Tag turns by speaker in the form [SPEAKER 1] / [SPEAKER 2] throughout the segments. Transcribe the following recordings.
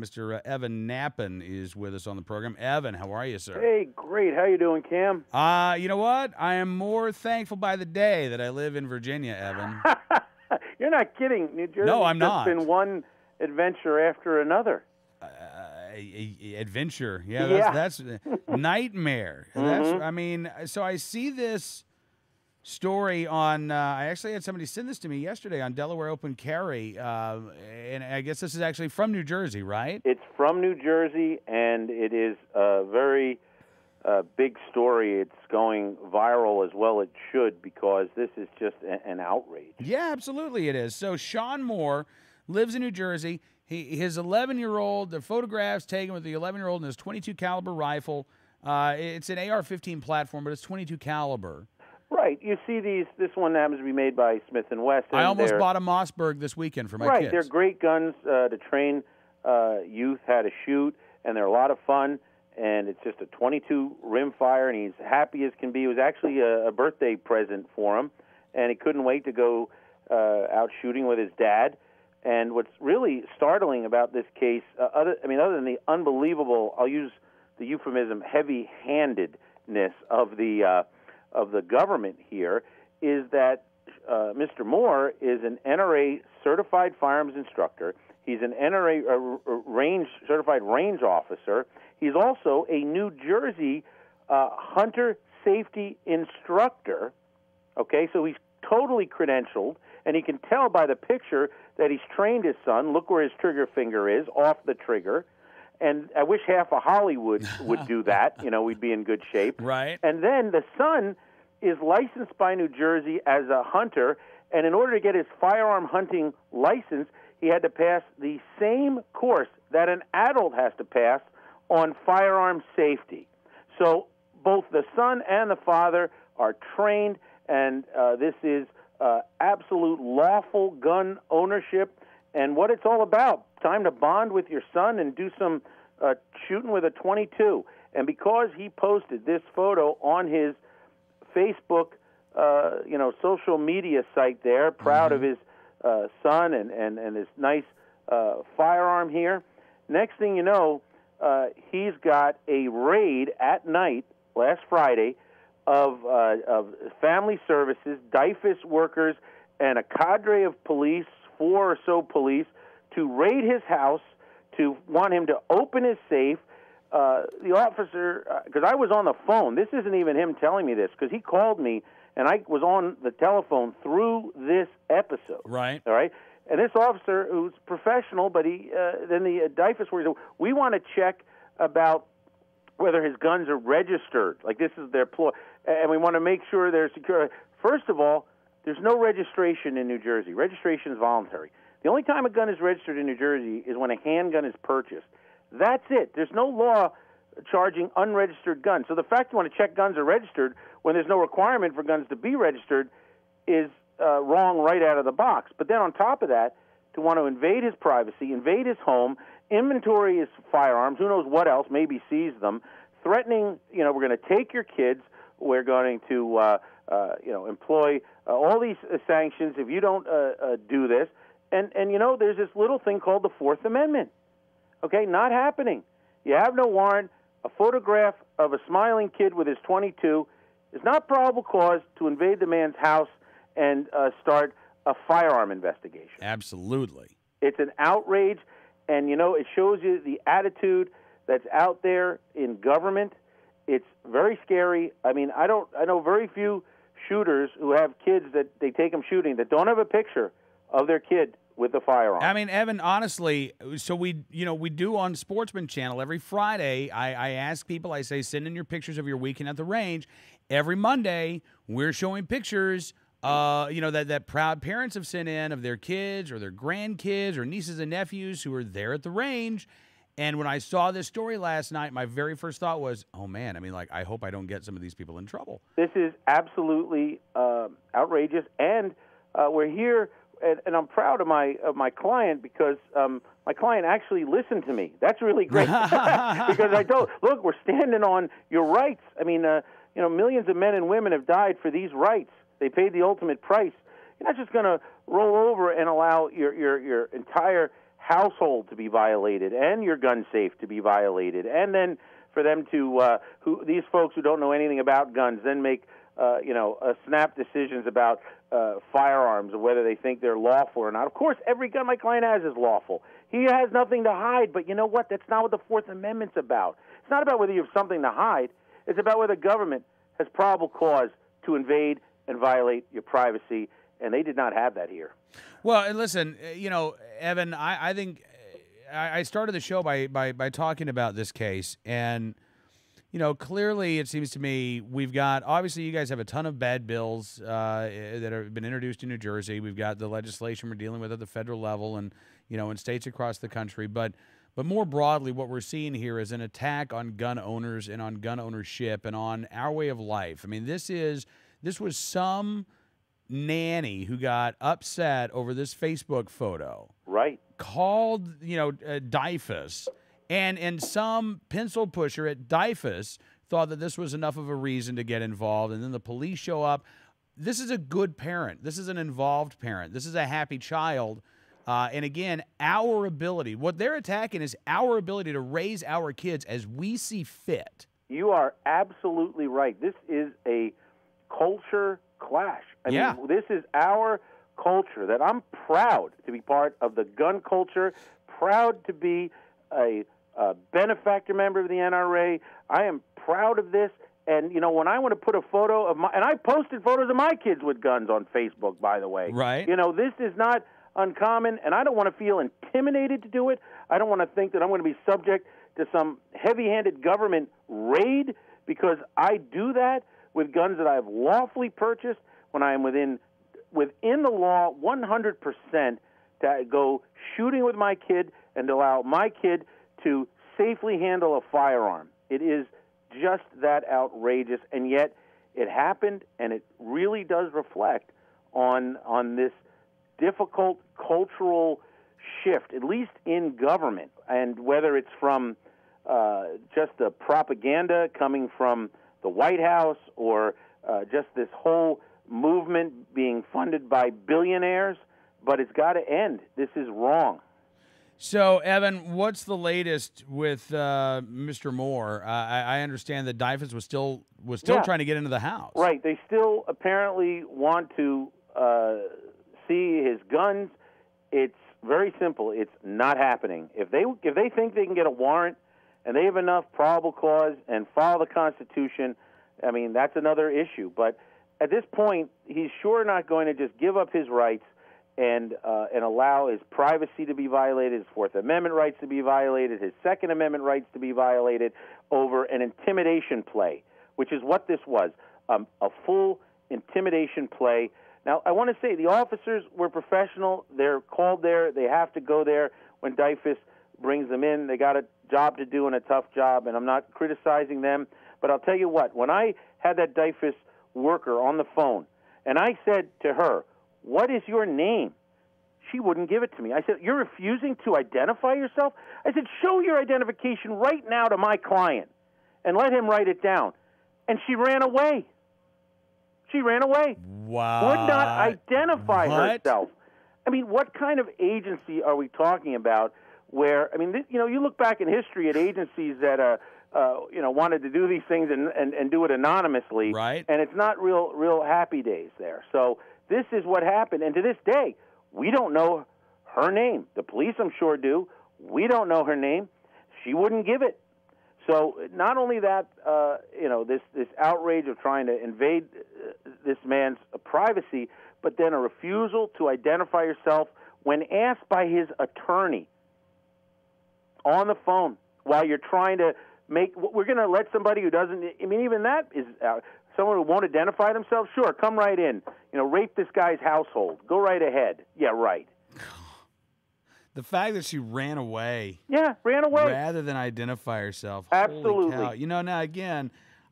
[SPEAKER 1] Mr. uh, Evan Nappen is with us on the program. Evan, how are you, sir?
[SPEAKER 2] Hey, great. How you doing, Cam?
[SPEAKER 1] Uh, you know what? I am more thankful by the day that I live in Virginia, Evan.
[SPEAKER 2] You're not kidding. New Jersey.
[SPEAKER 1] No, I'm not.
[SPEAKER 2] been one adventure after another.
[SPEAKER 1] uh, adventure. Yeah,
[SPEAKER 2] Yeah.
[SPEAKER 1] that's, that's nightmare. That's I mean, so I see this story on. Uh, I actually had somebody send this to me yesterday on Delaware Open Carry, uh, and I guess this is actually from New Jersey, right?
[SPEAKER 2] It's from New Jersey, and it is a very uh, big story. It's going viral as well. It should because this is just a- an outrage.
[SPEAKER 1] Yeah, absolutely, it is. So Shawn Moore lives in New Jersey. He, his 11 year old, the photographs taken with the 11 year old and his 22 caliber rifle. Uh, it's an AR-15 platform, but it's 22 caliber.
[SPEAKER 2] Right. You see these. This one happens to be made by Smith and Wesson.
[SPEAKER 1] I almost
[SPEAKER 2] They're-
[SPEAKER 1] bought a Mossberg this weekend for my
[SPEAKER 2] right.
[SPEAKER 1] kids.
[SPEAKER 2] They're great guns uh, to train uh, youth how to shoot, and they're a lot of fun. And it's just a 22 rimfire, and he's happy as can be. It was actually a, a birthday present for him, and he couldn't wait to go uh, out shooting with his dad. And what's really startling about this case, uh, other I mean, other than the unbelievable, I'll use the euphemism, heavy-handedness of the uh, of the government here, is that uh, Mr. Moore is an NRA certified firearms instructor. He's an NRA uh, range certified range officer. He's also a New Jersey uh, hunter safety instructor. Okay, so he's totally credentialed, and he can tell by the picture that he's trained his son. Look where his trigger finger is, off the trigger. And I wish half of Hollywood would do that. You know, we'd be in good shape.
[SPEAKER 1] Right.
[SPEAKER 2] And then the son is licensed by New Jersey as a hunter, and in order to get his firearm hunting license, he had to pass the same course that an adult has to pass on firearm safety. So both the son and the father are trained, and uh, this is uh, absolute lawful gun ownership and what it's all about. Time to bond with your son and do some uh, shooting with a 22. And because he posted this photo on his Facebook, uh, you know, social media site there, proud of his uh, son and, and, and his nice uh, firearm here. Next thing you know, uh, he's got a raid at night last Friday of, uh, of family services, DYFS workers, and a cadre of police, four or so police, to raid his house, to want him to open his safe. Uh, the officer, because I was on the phone, this isn't even him telling me this, because he called me and I was on the telephone through this episode.
[SPEAKER 1] Right.
[SPEAKER 2] All right. And this officer, who's professional, but he uh, then the uh, DYFS were, we want to check about whether his guns are registered. Like this is their ploy, and we want to make sure they're secure. First of all, there's no registration in New Jersey. Registration is voluntary. The only time a gun is registered in New Jersey is when a handgun is purchased. That's it. There's no law charging unregistered guns. So the fact you want to check guns are registered when there's no requirement for guns to be registered is uh, wrong right out of the box. But then on top of that, to want to invade his privacy, invade his home, inventory his firearms, who knows what else, maybe seize them, threatening, you know, we're going to take your kids, we're going to, uh, uh, you know, employ uh, all these uh, sanctions if you don't uh, uh, do this. And, and, you know, there's this little thing called the Fourth Amendment. Okay, not happening. You have no warrant. A photograph of a smiling kid with his 22 is not probable cause to invade the man's house and uh, start a firearm investigation.
[SPEAKER 1] Absolutely.
[SPEAKER 2] It's an outrage, and you know it shows you the attitude that's out there in government. It's very scary. I mean, I don't. I know very few shooters who have kids that they take them shooting that don't have a picture of their kid with the firearm.
[SPEAKER 1] I mean, Evan, honestly, so we, you know, we do on Sportsman Channel every Friday. I, I ask people, I say, send in your pictures of your weekend at the range. Every Monday, we're showing pictures, uh, you know, that, that proud parents have sent in of their kids or their grandkids or nieces and nephews who are there at the range. And when I saw this story last night, my very first thought was, oh man, I mean, like, I hope I don't get some of these people in trouble.
[SPEAKER 2] This is absolutely um outrageous, and uh, we're here, and, and I'm proud of my of my client because um, my client actually listened to me. That's really great because I told, look, we're standing on your rights. I mean, uh, you know, millions of men and women have died for these rights. They paid the ultimate price. You're not just going to roll over and allow your your your entire household to be violated and your gun safe to be violated, and then for them to uh, who these folks who don't know anything about guns then make uh, you know uh, snap decisions about uh, firearms or whether they think they're lawful or not. Of course, every gun my client has is lawful. He has nothing to hide, but you know what? That's not what the Fourth Amendment's about. It's not about whether you have something to hide. It's about whether the government has probable cause to invade and violate your privacy, and they did not have that here.
[SPEAKER 1] Well, and listen, uh, you know, Evan, I, I think uh, I, I started the show by, by by talking about this case, and you know, clearly it seems to me we've got obviously you guys have a ton of bad bills uh, that have been introduced in New Jersey. We've got the legislation we're dealing with at the federal level, and you know, in states across the country, but. But more broadly, what we're seeing here is an attack on gun owners and on gun ownership and on our way of life. I mean, this is this was some nanny who got upset over this Facebook photo.
[SPEAKER 2] Right.
[SPEAKER 1] Called, you know, uh, and and some pencil pusher at DYFS thought that this was enough of a reason to get involved, and then the police show up. This is a good parent. This is an involved parent. This is a happy child. Uh, and again, our ability, what they're attacking is our ability to raise our kids as we see fit.
[SPEAKER 2] You are absolutely right. This is a culture clash. I
[SPEAKER 1] yeah.
[SPEAKER 2] mean, this is our culture that I'm proud to be part of the gun culture, proud to be a, a benefactor member of the NRA. I am proud of this. And you know, when I want to put a photo of my and I posted photos of my kids with guns on Facebook, by the way.
[SPEAKER 1] Right.
[SPEAKER 2] You know, this is not uncommon, and I don't want to feel intimidated to do it. I don't want to think that I'm going to be subject to some heavy-handed government raid because I do that with guns that I have lawfully purchased when I am within within the law 100% to go shooting with my kid and allow my kid to safely handle a firearm. It is just that outrageous, and yet it happened, and it really does reflect on on this difficult cultural shift, at least in government, and whether it's from uh, just the propaganda coming from the White House or uh, just this whole movement being funded by billionaires, but it's got to end. This is wrong.
[SPEAKER 1] So, Evan, what's the latest with uh, Mr. Moore? Uh, I, I, understand that DYFS was still was still
[SPEAKER 2] yeah.
[SPEAKER 1] trying to get into the house.
[SPEAKER 2] Right. They still apparently want to uh, see his guns. It's very simple. It's not happening. If they if they think they can get a warrant and they have enough probable cause and follow the Constitution, I mean that's another issue. But at this point, he's sure not going to just give up his rights and uh, and allow his privacy to be violated, his Fourth Amendment rights to be violated, his Second Amendment rights to be violated over an intimidation play, which is what this was um, a full intimidation play. Now, I want to say the officers were professional. They're called there. They have to go there when DYFS brings them in. They got a job to do and a tough job, and I'm not criticizing them. But I'll tell you what, when I had that DYFS worker on the phone, and I said to her, what is your name? She wouldn't give it to me. I said, You're refusing to identify yourself? I said, Show your identification right now to my client and let him write it down. And she ran away. She ran away.
[SPEAKER 1] Wow.
[SPEAKER 2] Would not identify
[SPEAKER 1] what?
[SPEAKER 2] herself. I mean, what kind of agency are we talking about where, I mean, this, you know, you look back in history at agencies that, uh, uh, you know, wanted to do these things and, and, and do it anonymously.
[SPEAKER 1] Right.
[SPEAKER 2] And it's not real, real happy days there. So this is what happened. And to this day, we don't know her name. The police, I'm sure, do. We don't know her name. She wouldn't give it. So not only that, uh, you know, this this outrage of trying to invade uh, this man's privacy, but then a refusal to identify herself when asked by his attorney on the phone while you're trying to make. We're going to let somebody who doesn't. I mean, even that is. Uh, someone who won't identify themselves, sure, come right in. You know, rape this guy's household. Go right ahead. Yeah, right.
[SPEAKER 1] The fact that she ran away.
[SPEAKER 2] Yeah, ran away.
[SPEAKER 1] Rather than identify herself.
[SPEAKER 2] Absolutely.
[SPEAKER 1] You know, now again,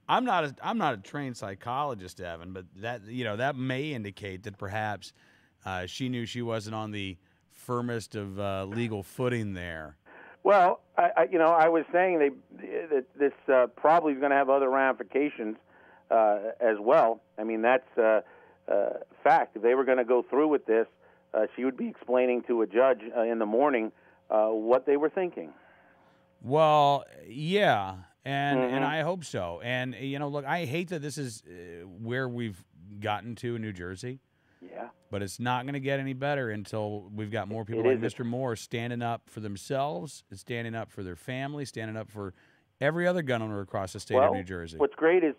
[SPEAKER 1] I'm not a I'm not a trained psychologist, Evan, but that you know that may indicate that perhaps uh, she knew she wasn't on the firmest of uh, legal footing there.
[SPEAKER 2] Well, I, I, you know, I was saying they that this uh, probably is going to have other ramifications uh, as well. I mean, that's uh, fact. If they were going to go through with this, uh, she would be explaining to a judge uh, in the morning uh, what they were thinking.
[SPEAKER 1] Well, yeah, and and
[SPEAKER 2] Mhm.
[SPEAKER 1] I hope so. And you know, look, I hate that this is uh, where we've gotten to in New Jersey,
[SPEAKER 2] Yeah.
[SPEAKER 1] but it's not going to get any better until we've got more people
[SPEAKER 2] it
[SPEAKER 1] like
[SPEAKER 2] isn't.
[SPEAKER 1] Mr. Moore standing up for themselves, standing up for their family, standing up for every other gun owner across the state
[SPEAKER 2] well,
[SPEAKER 1] of New Jersey.
[SPEAKER 2] What's great is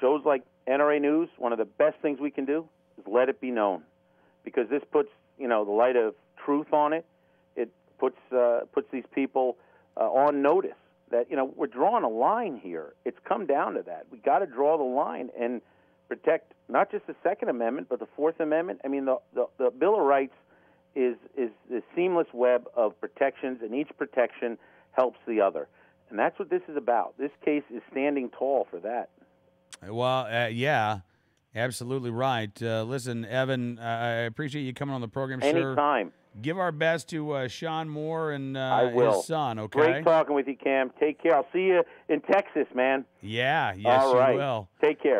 [SPEAKER 2] shows like NRA News. One of the best things we can do is let it be known, because this puts you know the light of truth on it. It puts uh, puts these people uh, on notice that you know we're drawing a line here. It's come down to that. We got to draw the line and protect not just the Second Amendment but the Fourth Amendment. I mean the the, the Bill of Rights is is the seamless web of protections, and each protection helps the other. And that's what this is about. This case is standing tall for that.
[SPEAKER 1] Well, uh, yeah, absolutely right. Uh, listen, Evan, I appreciate you coming on the program. Sure,
[SPEAKER 2] Anytime.
[SPEAKER 1] give our best to uh, Shawn Moore and uh,
[SPEAKER 2] I will.
[SPEAKER 1] his son. Okay.
[SPEAKER 2] Great talking with you, Cam. Take care. I'll see you in Texas, man.
[SPEAKER 1] Yeah. Yes,
[SPEAKER 2] All right.
[SPEAKER 1] you will.
[SPEAKER 2] Take care.